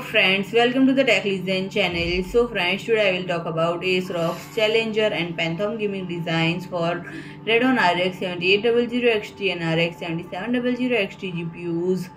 friends, welcome to the Tech Legends channel. So friends, today I will talk about ASRock's Challenger and Phantom gaming designs for Radeon RX 7800 XT and RX 7700 XT GPUs.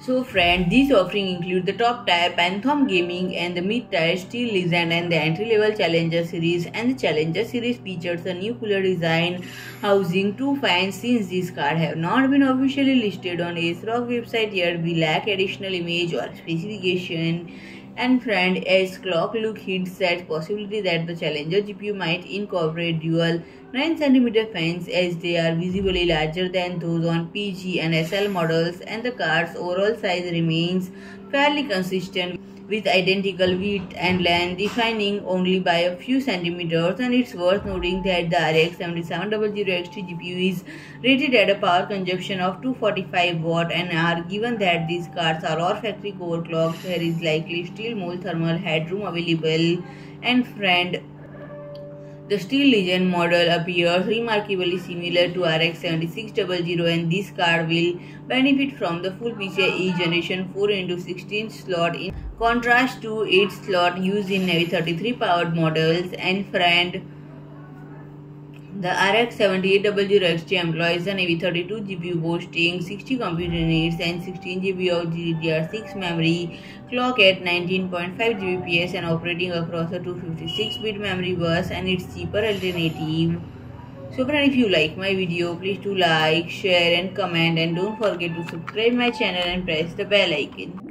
So friends, these offerings include the top tier Phantom Gaming and the mid tier Steel Legend and the entry level Challenger series and the Challenger series features a new cooler design housing two fans since these cards have not been officially listed on ASRock website. Yet we lack additional image or specification and friend as clock. Look hints at possibility that the Challenger GPU might incorporate dual 9cm fans as they are visibly larger than those on PG and SL models and the card's overall size remains fairly consistent with identical width and length defining only by a few centimeters and it's worth noting that the RX 7700 XT GPU is rated at a power consumption of 245 watt and are given that these cards are all factory overclocked there is likely still more thermal headroom available. And friend the Steel Legend model appears remarkably similar to RX 7600 and this card will benefit from the full PCIe Generation 4 into 16 slot in contrast to 8 slot used in Navi 33 powered models and friend the RX 7800 XT employs Navi 32 GPU boasting 60 computer units and 16 GB of GDDR6 memory, clock at 19.5 Gbps and operating across a 256-bit memory bus and its cheaper alternative. So friend, if you like my video, please do like, share and comment and don't forget to subscribe my channel and press the bell icon.